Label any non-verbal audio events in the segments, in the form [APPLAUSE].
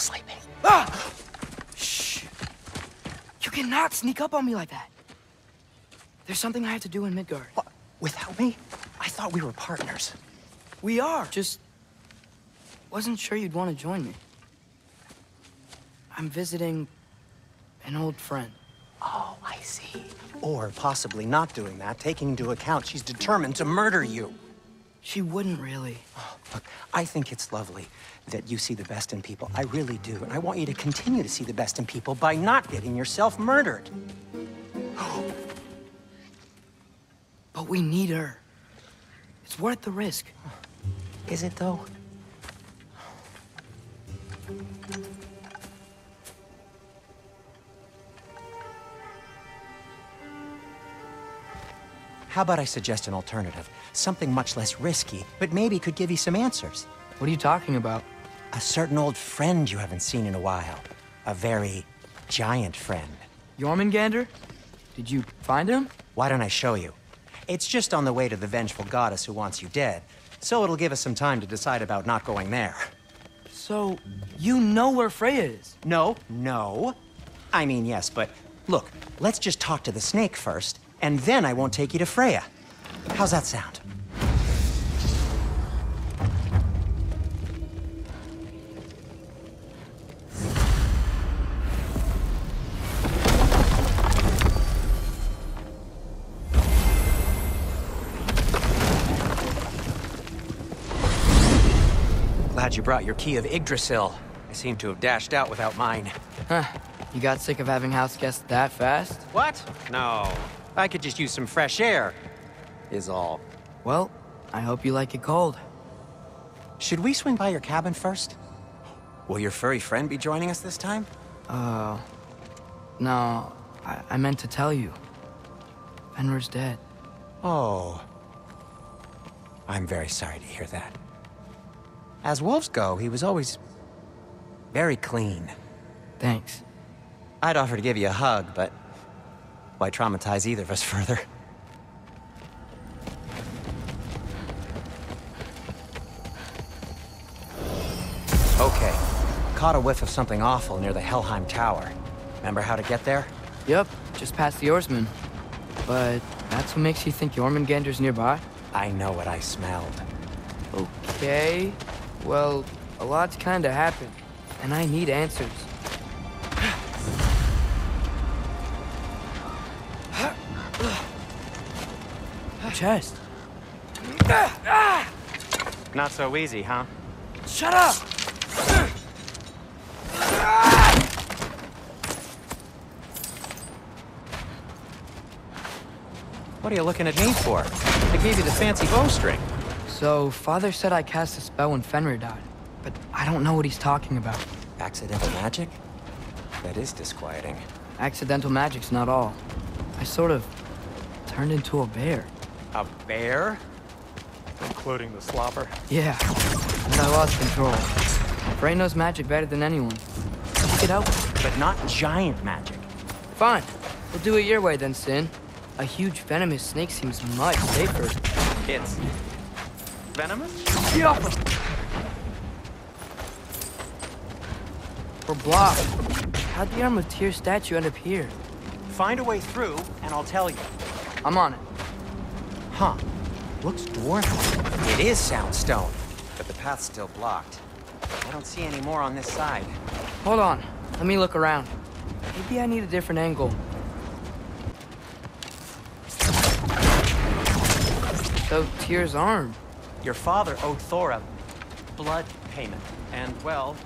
sleeping. Ah! Shh. You cannot sneak up on me like that. There's something I have to do in Midgard. What? Without me? I thought we were partners. We are. Just wasn't sure you'd want to join me. I'm visiting an old friend. Oh, I see. Or possibly not doing that, taking into account she's determined to murder you. She wouldn't really. Look, I think it's lovely that you see the best in people. I really do. And I want you to continue to see the best in people by not getting yourself murdered. [GASPS] But we need her. It's worth the risk. Is it, though? How about I suggest an alternative? Something much less risky, but maybe could give you some answers. What are you talking about? A certain old friend you haven't seen in a while. A very giant friend. Jormungandr? Did you find him? Why don't I show you? It's just on the way to the vengeful goddess who wants you dead, so it'll give us some time to decide about not going there. So, you know where Freya is? No, no. I mean, yes, but look, let's just talk to the snake first, and then I won't take you to Freya. How's that sound? Glad you brought your key of Yggdrasil. I seem to have dashed out without mine. Huh. You got sick of having house guests that fast? What? No. I could just use some fresh air, is all. Well, I hope you like it cold. Should we swing by your cabin first? Will your furry friend be joining us this time? Uh, no, I, I meant to tell you. Fenrir's dead. Oh. I'm very sorry to hear that. As wolves go, he was always very clean. Thanks. I'd offer to give you a hug, but why traumatize either of us further? Okay. Caught a whiff of something awful near the Helheim Tower. Remember how to get there? Yep, just past the oarsman. But that's what makes you think Jormungandr's nearby? I know what I smelled. Okay. Well, a lot's kinda happened, and I need answers. Chest. Not so easy, huh? Shut up! What are you looking at me for? I gave you the fancy bowstring. So, Father said I cast a spell when Fenrir died, but I don't know what he's talking about. Accidental magic? That is disquieting. Accidental magic's not all. I sort of turned into a bear. A bear? Including the slobber. Yeah, and I lost control. Freya knows magic better than anyone. She could help. But not giant magic. Fine. We'll do it your way then, Sin. A huge venomous snake seems much safer. It's... venomous? Yeah. We're blocked. How'd the Arm of Tyr statue end up here? Find a way through, and I'll tell you. I'm on it. Huh. Looks dwarven. It is Soundstone, but the path's still blocked. I don't see any more on this side. Hold on. Let me look around. Maybe I need a different angle. So, Tyr's arm. Your father owed Thor a blood payment, and, well,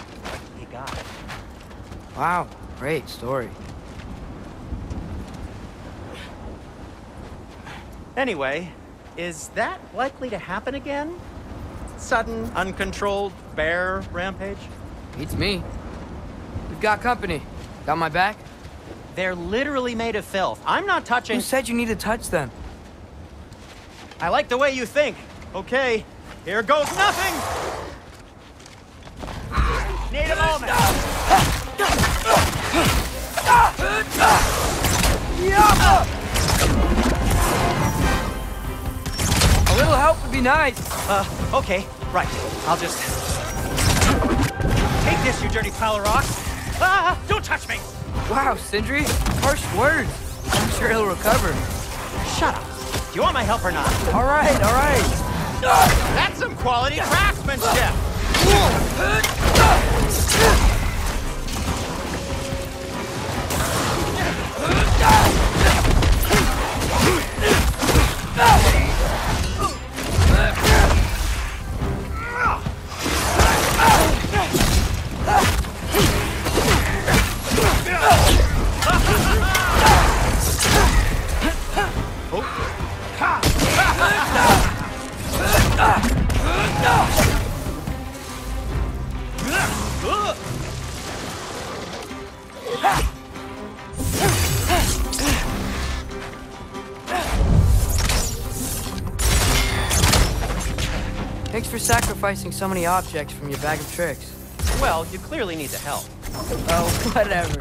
he got it. Wow, great story. Anyway, is that likely to happen again? Sudden, uncontrolled bear rampage? Beats me. We've got company. Got my back? They're literally made of filth. I'm not touching... Who said you need to touch them? I like the way you think. Okay, here goes nothing! Native almond! A little help would be nice. Uh, okay, right. I'll just... Take this, you dirty pile of rocks! Ah! Don't touch me! Wow, Sindri, harsh words. I'm sure he'll recover. Shut up. Do you want my help or not? All right, all right. That's some quality craftsmanship! Thanks for sacrificing so many objects from your bag of tricks. Well, you clearly need the help. Oh, [LAUGHS] whatever.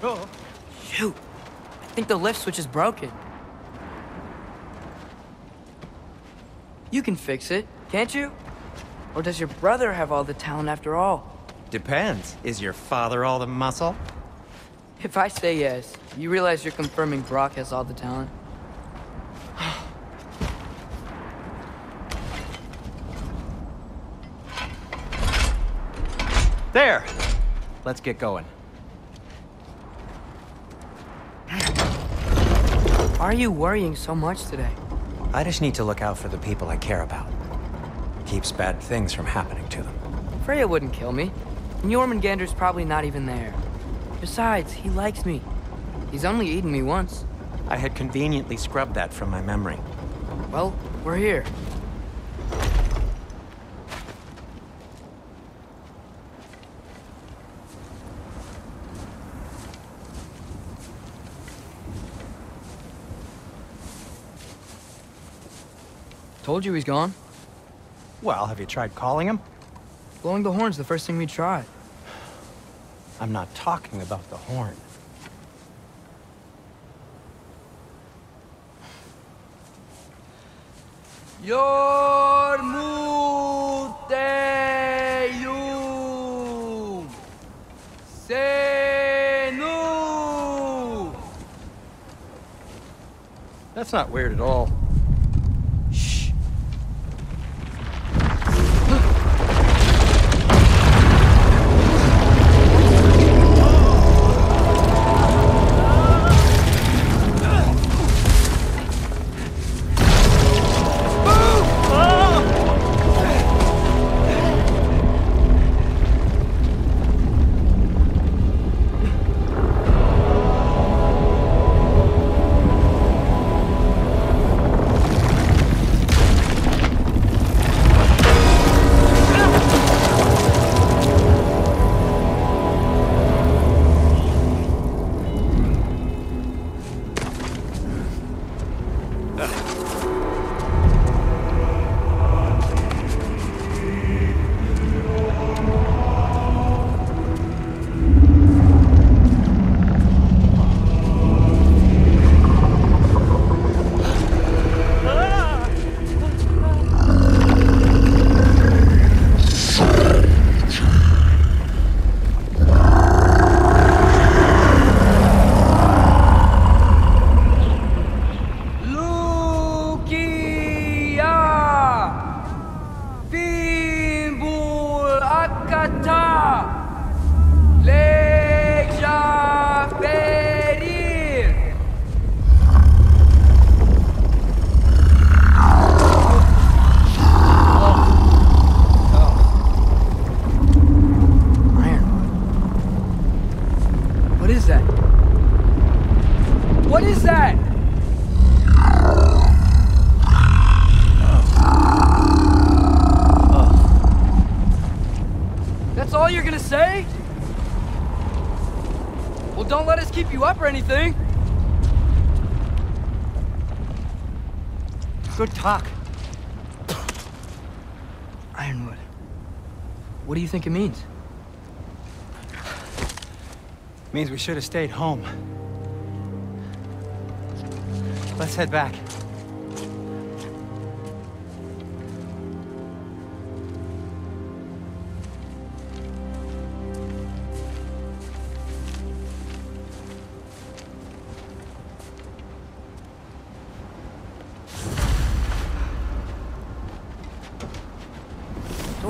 Oh. Shoot. I think the lift switch is broken. You can fix it, can't you? Or does your brother have all the talent after all? Depends. Is your father all the muscle? If I say yes, you realize you're confirming Brock has all the talent? There! Let's get going. Why are you worrying so much today? I just need to look out for the people I care about. Keeps bad things from happening to them. Freya wouldn't kill me. And Jormungandr's probably not even there. Besides, he likes me. He's only eaten me once. I had conveniently scrubbed that from my memory. Well, we're here. Told you he's gone. Well, have you tried calling him? Blowing the horn's the first thing we tried. I'm not talking about the horn. Yormuteyum Senu That's not weird at all. Good talk. Ironwood. What do you think it means? Means we should have stayed home. Let's head back.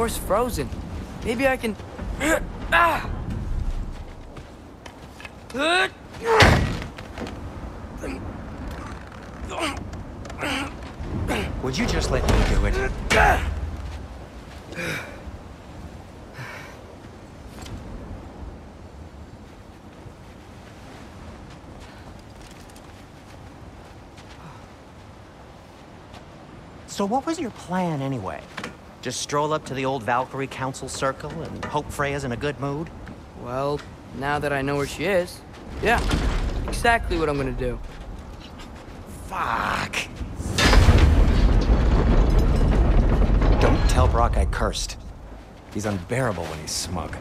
Door's frozen. Maybe I can. ah! Would you just let me do it? So what was your plan anyway? Just stroll up to the old Valkyrie Council Circle and hope Freya's in a good mood? Well, now that I know where she is, yeah, exactly what I'm gonna do. Fuck. Don't tell Brock I cursed. He's unbearable when he's smug.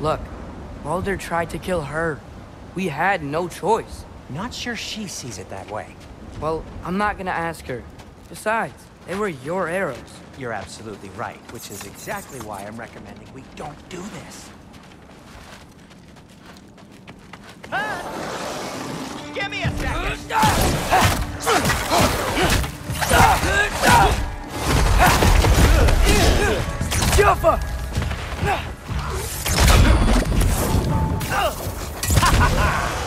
Look, Baldur tried to kill her. We had no choice. Not sure she sees it that way. Well, I'm not gonna ask her. Besides, they were your arrows. You're absolutely right, which is exactly why I'm recommending we don't do this. Give me a second! Juffa! Juffa!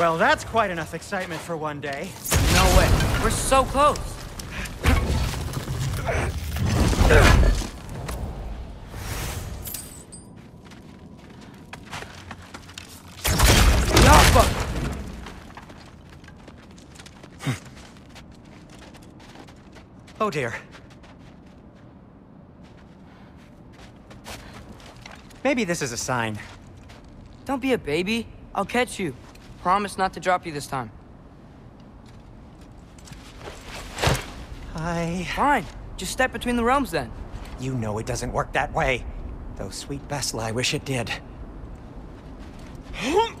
Well, that's quite enough excitement for one day. No way. We're so close. Oh dear. Maybe this is a sign. Don't be a baby. I'll catch you. Promise not to drop you this time. I... Fine. Just step between the realms then. You know it doesn't work that way. Though sweet Bessel, I wish it did. [GASPS] [LAUGHS]